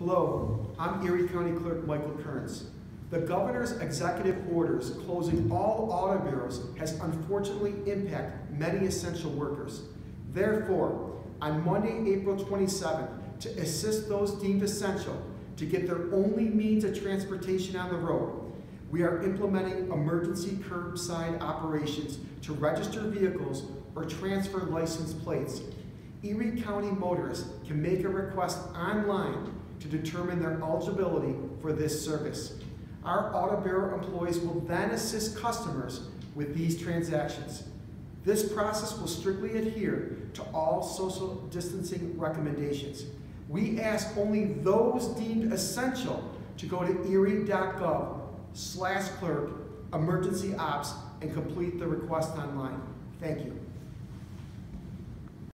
Hello, I'm Erie County Clerk Michael Kearns. The governor's executive orders closing all auto bureaus has unfortunately impacted many essential workers. Therefore, on Monday, April 27th, to assist those deemed essential to get their only means of transportation on the road, we are implementing emergency curbside operations to register vehicles or transfer license plates. Erie County motorists can make a request online to determine their eligibility for this service. Our Auto Bureau employees will then assist customers with these transactions. This process will strictly adhere to all social distancing recommendations. We ask only those deemed essential to go to erie.gov slash clerk emergency ops and complete the request online. Thank you.